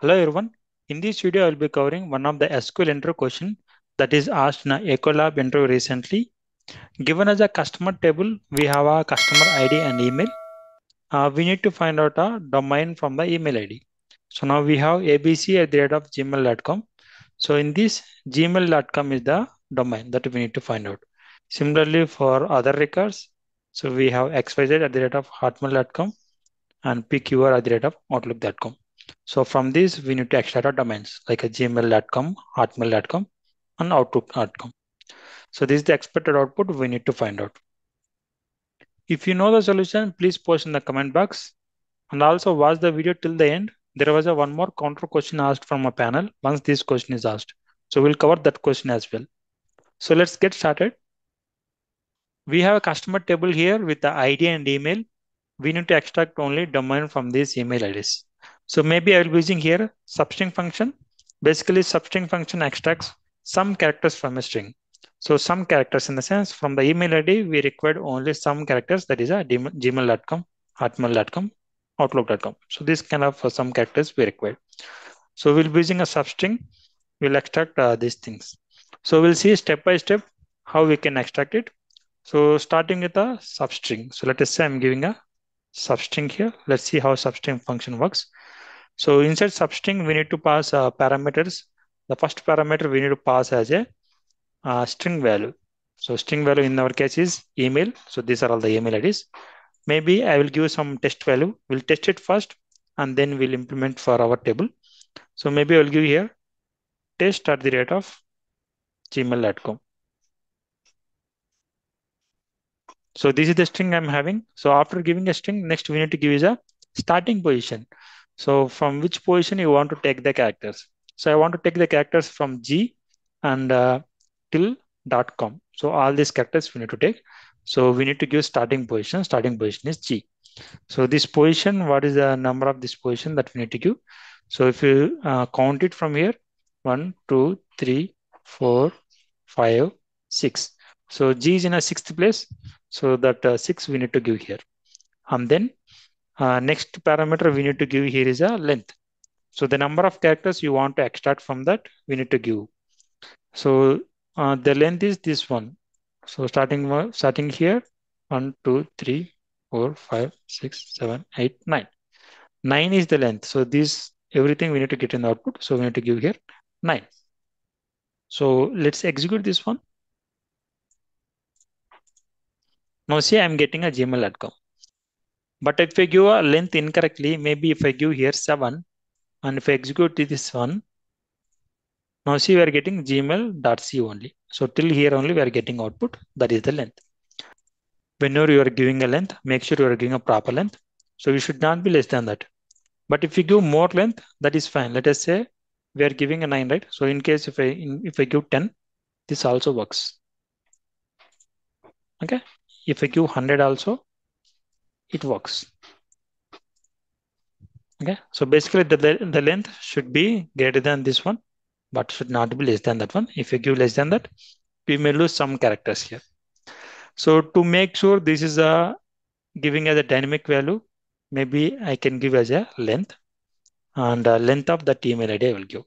Hello everyone. In this video, I will be covering one of the SQL intro question that is asked in a Ecolab intro recently. Given as a customer table, we have a customer ID and email. Uh, we need to find out a domain from the email ID. So now we have abc at the rate of gmail.com. So in this gmail.com is the domain that we need to find out. Similarly for other records, so we have xyz at the rate of hotmail.com and pqr at the rate of outlook.com. So from this, we need to extract our domains like a gmail.com, hotmail.com, and outlook.com. So this is the expected output we need to find out. If you know the solution, please post in the comment box and also watch the video till the end. There was a one more counter question asked from a panel once this question is asked. So we'll cover that question as well. So let's get started. We have a customer table here with the ID and email. We need to extract only domain from these email IDs. So maybe I will be using here substring function. Basically substring function extracts some characters from a string. So some characters in the sense from the email ID, we required only some characters that is a gmail.com, hotmail.com, outlook.com. So this kind of uh, some characters we required. So we'll be using a substring. We'll extract uh, these things. So we'll see step by step how we can extract it. So starting with a substring. So let us say I'm giving a substring here. Let's see how substring function works. So inside substring, we need to pass uh, parameters. The first parameter we need to pass as a uh, string value. So string value in our case is email. So these are all the email IDs. Maybe I will give some test value. We'll test it first and then we'll implement for our table. So maybe I'll give here test at the rate of gmail.com. So this is the string I'm having. So after giving a string, next we need to give is a starting position. So from which position you want to take the characters. So I want to take the characters from G and uh, till dot com. So all these characters we need to take. So we need to give starting position. Starting position is G. So this position, what is the number of this position that we need to give? So if you uh, count it from here, one, two, three, four, five, six. So G is in a sixth place. So that uh, six we need to give here. And then uh, next parameter we need to give here is a length. So the number of characters you want to extract from that, we need to give. So uh, the length is this one. So starting starting here, one, two, three, four, five, six, seven, eight, nine. Nine is the length. So this everything we need to get in the output. So we need to give here nine. So let's execute this one. Now see, I'm getting a gmail.com. But if I give a length incorrectly, maybe if I give here 7 and if I execute this one, now see we are getting gmail.c only. So till here only we are getting output. That is the length. Whenever you are giving a length, make sure you are giving a proper length. So you should not be less than that. But if you give more length, that is fine. Let us say we are giving a 9, right? So in case if I if I give 10, this also works. Okay. If I give 100 also, it works. Okay, so basically the, the length should be greater than this one, but should not be less than that one. If you give less than that, we may lose some characters here. So to make sure this is a giving as a dynamic value, maybe I can give as a length and the length of the email ID I will give.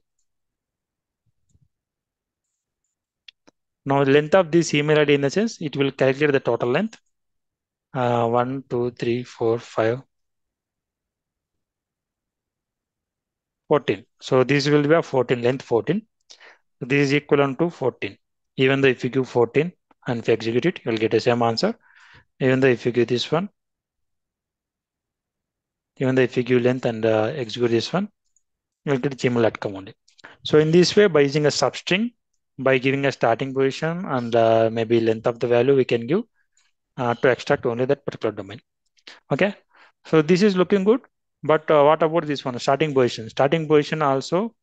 Now length of this email ID in the sense, it will calculate the total length uh, 1, 2, 3, 4, 5, 14. So this will be a 14, length 14. This is equivalent to 14. Even though if you give 14 and if you execute it, you'll get the same answer. Even though if you give this one, even though if you give length and uh, execute this one, you'll get gmail.com only. So in this way, by using a substring, by giving a starting position and uh, maybe length of the value we can give, uh, to extract only that particular domain. Okay, so this is looking good. But uh, what about this one? Starting position. Starting position also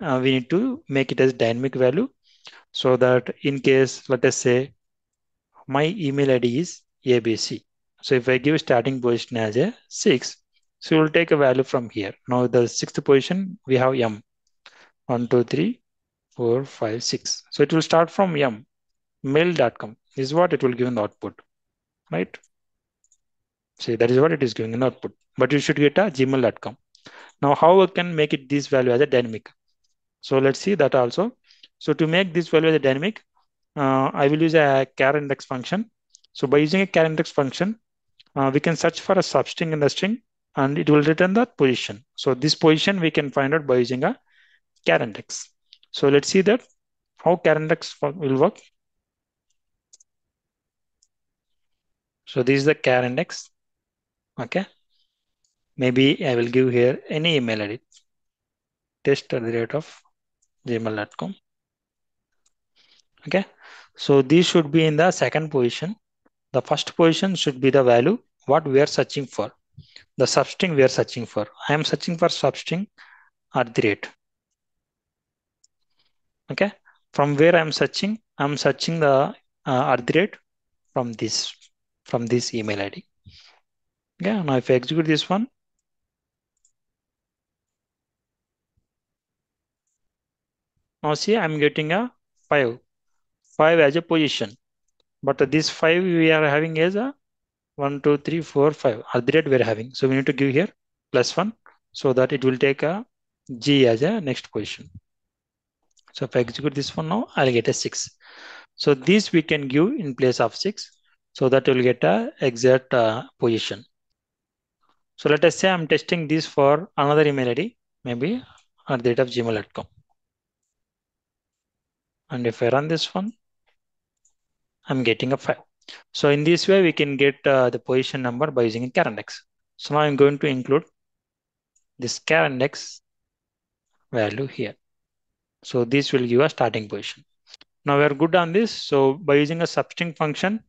uh, we need to make it as dynamic value so that in case let us say my email ID is ABC. So if I give starting position as a six, so we'll take a value from here. Now the sixth position we have M. One, two, three, four, five, six. So it will start from M. Mail.com is what it will give in the output right? See, that is what it is giving an output, but you should get a gmail.com. Now, how I can make it this value as a dynamic? So let's see that also. So to make this value as a dynamic, uh, I will use a char index function. So by using a char index function, uh, we can search for a substring in the string and it will return that position. So this position we can find out by using a char index. So let's see that how char index will work. So this is the char index. Okay. Maybe I will give here any email ID. Test at the rate of gmail.com. Okay. So this should be in the second position. The first position should be the value what we are searching for. The substring we are searching for. I am searching for substring at the rate. Okay. From where I am searching, I am searching the uh, at the rate from this from this email ID. Yeah, Now if I execute this one, now see I'm getting a five, five as a position, but this five we are having as a one, two, three, four, five. At the rate we're having. So we need to give here plus one so that it will take a G as a next position. So if I execute this one now, I'll get a six. So this we can give in place of six. So that you'll get a exact uh, position. So let us say I'm testing this for another email ID, maybe at the rate of gmail.com. And if I run this one, I'm getting a five. So in this way, we can get uh, the position number by using a char index. So now I'm going to include this char index value here. So this will give a starting position. Now we are good on this. So by using a substring function,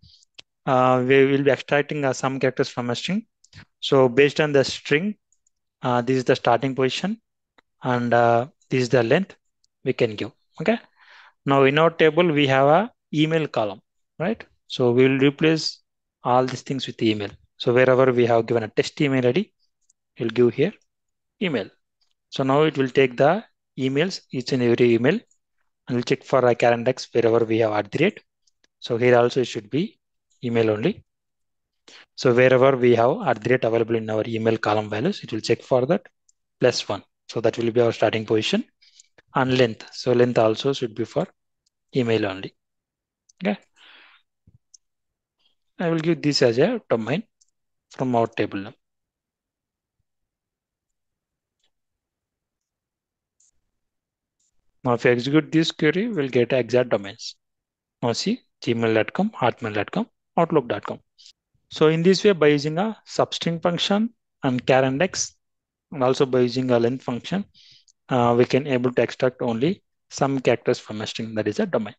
we will be extracting uh, some characters from a string. So based on the string, uh, this is the starting position and uh, this is the length we can give. Okay. Now in our table, we have a email column, right? So we will replace all these things with email. So wherever we have given a test email ID, we'll give here email. So now it will take the emails, each and every email, and we'll check for a char index wherever we have at the rate. So here also it should be email only. So wherever we have rate available in our email column values, it will check for that plus one. So that will be our starting position and length. So length also should be for email only. Okay. I will give this as a domain from our table now. Now, if you execute this query, we'll get exact domains. Now see gmail.com, hotmail.com, outlook.com. So in this way, by using a substring function and char index, and also by using a length function, uh, we can able to extract only some characters from a string that is a domain.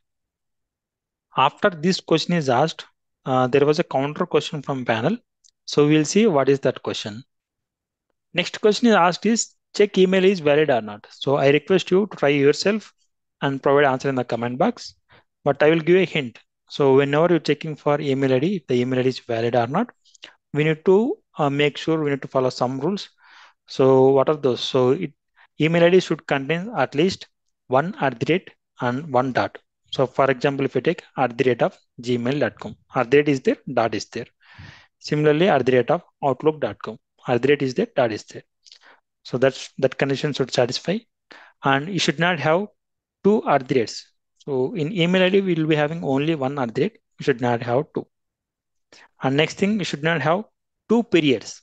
After this question is asked, uh, there was a counter question from panel. So we'll see what is that question. Next question is asked is check email is valid or not. So I request you to try yourself and provide answer in the comment box. But I will give a hint. So whenever you're checking for email ID, if the email ID is valid or not, we need to uh, make sure we need to follow some rules. So what are those? So it, email ID should contain at least one at the rate and one dot. So for example, if you take at the rate of gmail.com, at the rate is there, dot is there. Similarly, at the rate of outlook.com, at the rate is there, dot is there. So that's that condition should satisfy. And you should not have two at the rates. So in email ID, we will be having only one at. You should not have two. And next thing, you should not have two periods.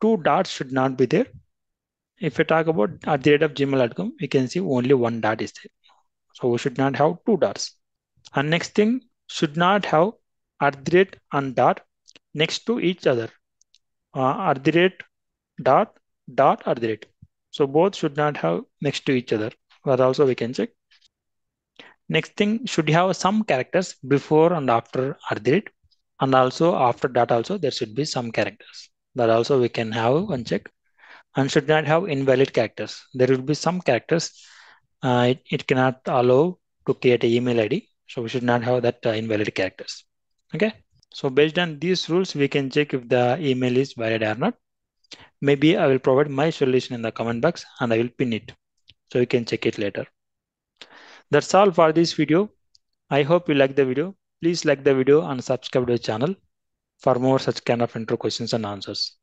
Two dots should not be there. If we talk about at the rate of gmail.com, we can see only one dot is there. So we should not have two dots. And next thing should not have at the rate and dot next to each other. Uh, at the rate dot dot at the rate. So both should not have next to each other. That also we can check. Next thing should have some characters before and after at. And also after that also there should be some characters. That also we can have and check. And should not have invalid characters. There will be some characters uh, it, it cannot allow to create an email ID. So we should not have that uh, invalid characters. Okay. So based on these rules, we can check if the email is valid or not. Maybe I will provide my solution in the comment box and I will pin it. So you can check it later. That's all for this video. I hope you like the video. Please like the video and subscribe to the channel for more such kind of intro questions and answers.